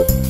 Música